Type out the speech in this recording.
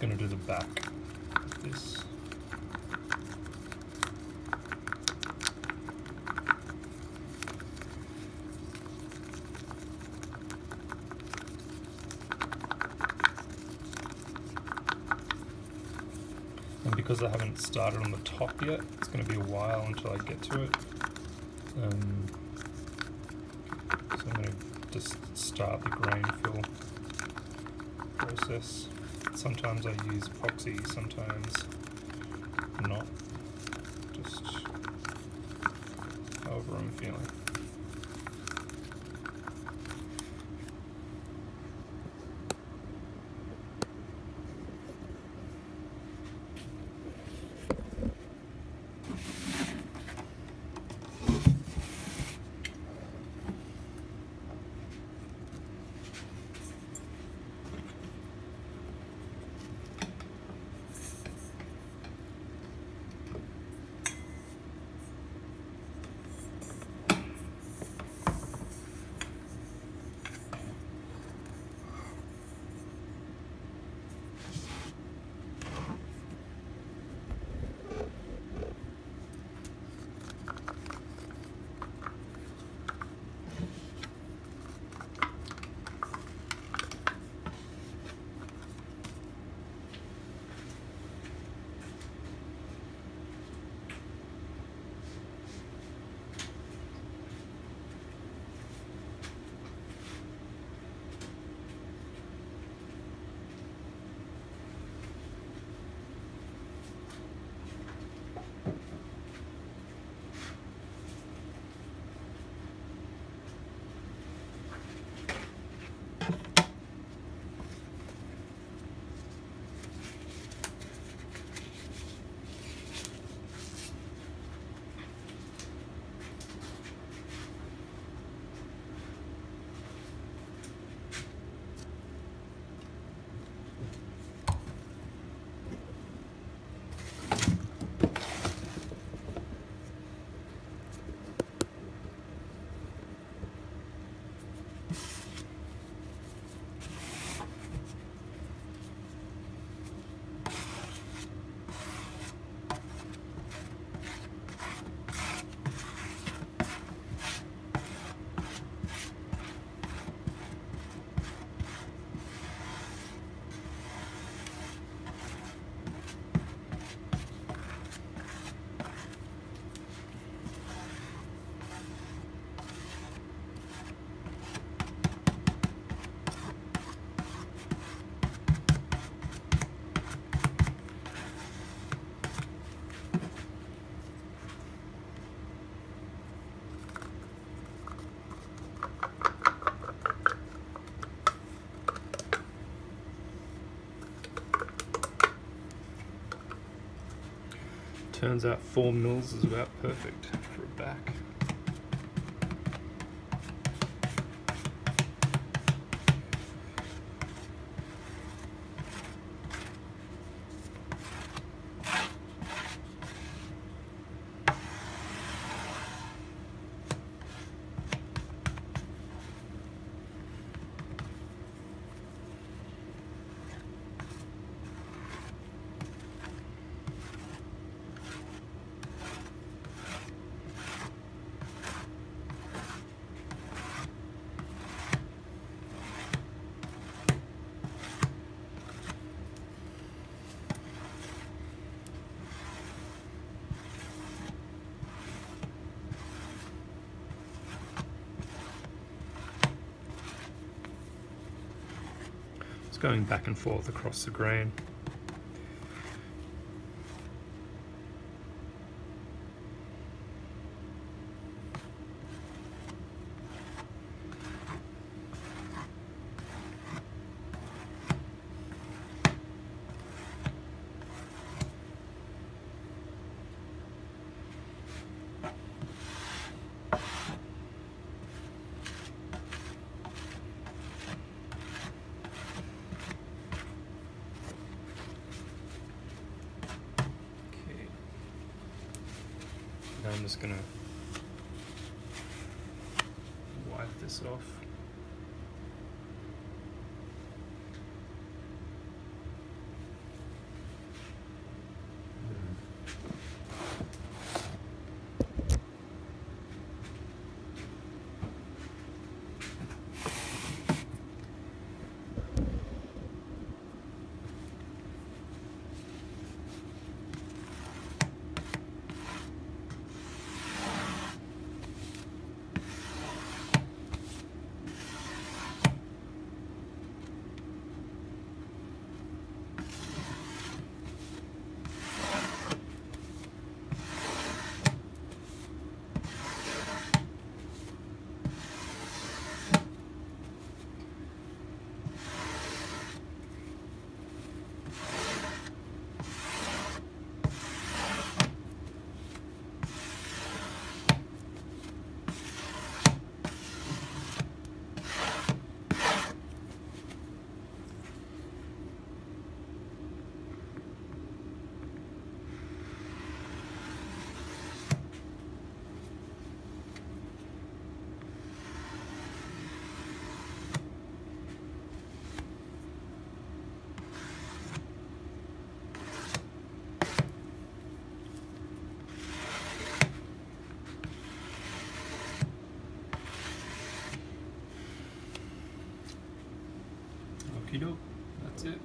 going to do the back this. And because I haven't started on the top yet, it's going to be a while until I get to it. Um, so I'm going to just start the grain fill process. Sometimes I use epoxy, sometimes not. Just however I'm feeling. Turns out four mils is about perfect for a back. Going back and forth across the grain. I'm just gonna Okie doke. That's it.